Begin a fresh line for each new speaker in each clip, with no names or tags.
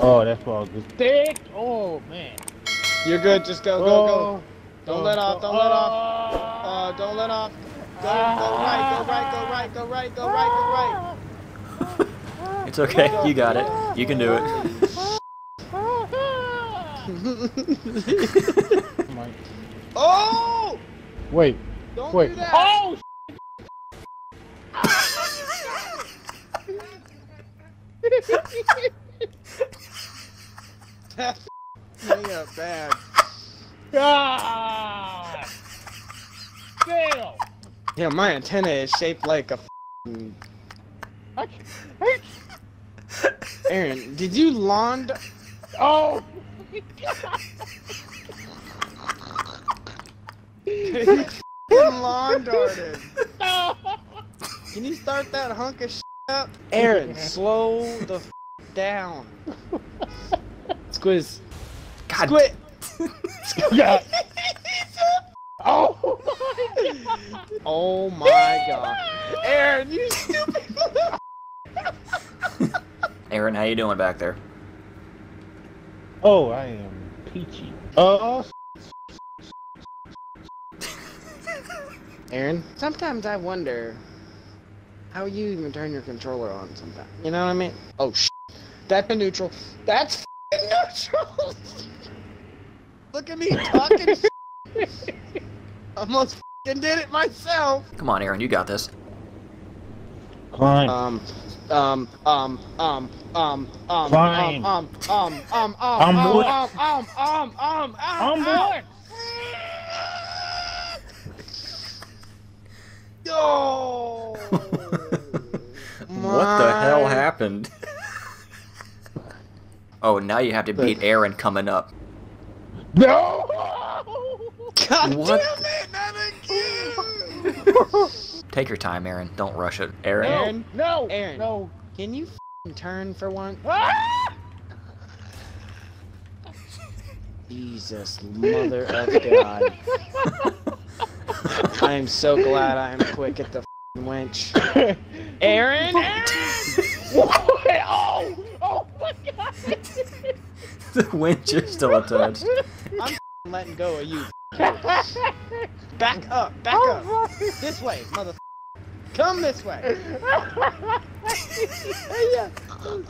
Oh, that's all good. Thick. Oh man.
You're good. Just go, go, go. Don't let off. Don't
oh,
let off. Uh, don't let off. Go, go right. Go right. Go right. Go right. Go right. Go right.
It's okay. You got it. You can do it.
oh!
Wait.
Don't
Wait.
do that.
Oh.
That's me up bad.
Ah. Damn.
Yeah, my antenna is shaped like a. f***ing-
I can't- I-
Aaron, did you lawn?
Oh.
you lawn darted.
No.
Can you start that hunk of shit up? Aaron, slow the f- down. Squiz.
God.
Squid.
Yeah. Oh.
Oh my god. Aaron, you stupid.
Aaron, how you doing back there?
Oh, I am peachy. Oh.
Aaron, sometimes I wonder how you even turn your controller on sometimes. You know what I mean? Oh sh. That's a neutral. That's f***ing. Look at me talking. sh- Almost f***ing did it myself.
Come on, Aaron, you got this.
Climb.
Um, um, um, um, um, um,
Fine.
um, um, um, um, um,
I'm
um,
what?
um, um, um, um, um,
I'm
um.
what?
Yo!
What the hell
My-
happened? Oh, now you have to beat Aaron coming up.
No.
God
What?
damn it, not again!
Take your time, Aaron. Don't rush it. Aaron.
No.
Aaron,
No.
Aaron.
No.
Can you f***ing turn for one?
Ah!
Jesus, mother of God. I am so glad I am quick at the f***ing winch. Aaron? Aaron!
What? Oh. Oh my God.
The winch is still attached.
I'm letting go of you. Back up, back up. This way, mother. Come this way. yeah.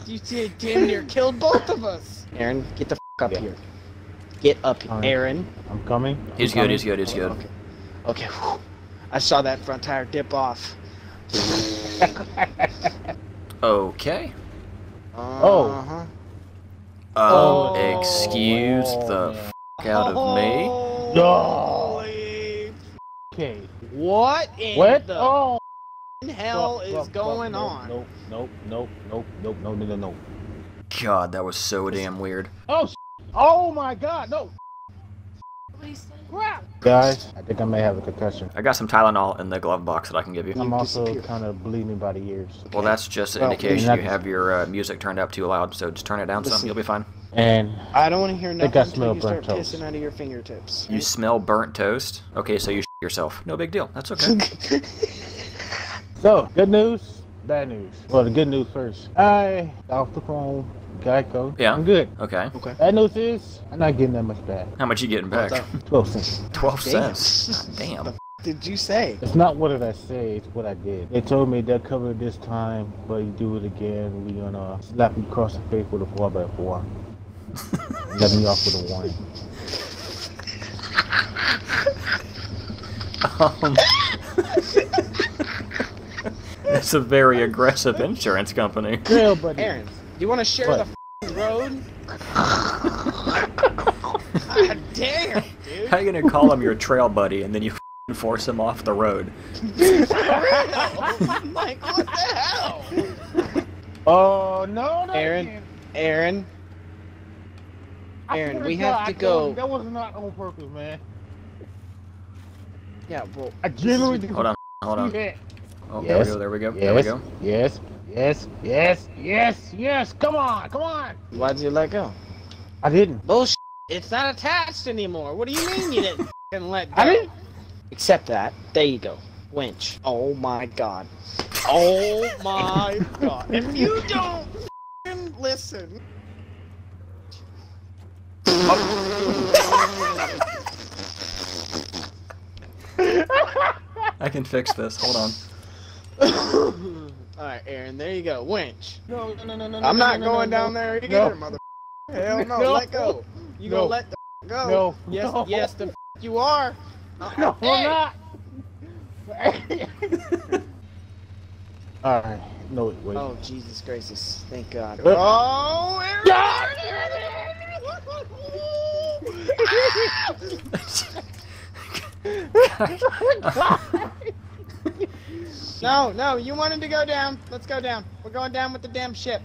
You see, damn near killed both of us. Aaron, get the f up
Yeah.
here. Get up here.
Alright.
Aaron.
I'm coming. I'm
He's good, he's good, he's good.
Okay. Okay. whew. I saw that front tire dip off.
Okay.
Oh.
Uh-huh.
Uh, Um,
oh.
excuse the f out of me.
Holy
Okay.
What in
What?
the
Oh.
hell
Fuck,
is
fuck,
going
fuck,
on?
Nope. Nope. Nope. Nope. Nope. No. No. No. No.
God, that was so damn weird.
Oh. Oh my God. No. Crap. Guys, I think I may have a concussion.
I got some Tylenol in the glove box that I can give you.
You
I'm also kind of bleeding by the ears.
Well, that's just an
Well,
indication
you're
you
not-
have your uh, music turned up too loud, so just turn it down some,
Listen.
you'll be fine.
And
I don't want to hear nothing
I
until
smell
you start
burnt toast.
pissing out of your fingertips.
You smell burnt toast? Okay, so you yourself. No big deal. That's okay.
so, good news, bad news. Well, the good news first. I off the phone, Geico.
Yeah.
I'm good.
Okay.
okay.
Bad news is I'm not getting that much back.
How much you getting back?
Twelve cents.
12
Damn.
cents. Damn.
Did you say?
It's not what did I say, it's what I did. They told me they'll cover it this time, but you do it again, we gonna slap you across the face with a four by four. Let me off with a one.
Um, it's a very aggressive insurance company.
Trail buddy.
Aaron, do you want to share
What?
the road? God damn, dude.
How are you gonna call him your trail buddy and then you force him off the road?
For real? like, what the hell?
Oh no, no.
Aaron, Aaron, Aaron, we
to
have to
I
go.
That was not on purpose, man.
yeah, well,
I genuinely
Hold on, hold on.
Yeah.
Oh,
Yes.
there we go, there we go, there we go.
yes, yes, yes, yes, yes. Come on, come on.
why'd you let go?
I didn't.
Bullshit. It's not attached anymore. What do you mean you didn't f***ing let go?
I didn't.
Except that. There you go. Winch. Oh my god. Oh my god. If you don't f***ing listen.
I can fix this. Hold on.
Alright, Aaron, there you go. Winch.
No, no, no, no, no.
I'm
no,
not
no, no,
going
no,
down
no.
there either,
No.
mother. Hell no,
No.
let go. You
No.
gonna let the go?
No.
Yes,
No.
yes, the you are.
No,
Hey!
I'm not. All right. No, wait. wait.
Oh Jesus gracious! Thank God.
Uh.
Oh, Aaron! No, no, you wanted to go down. Let's go down. We're going down with the damn ship.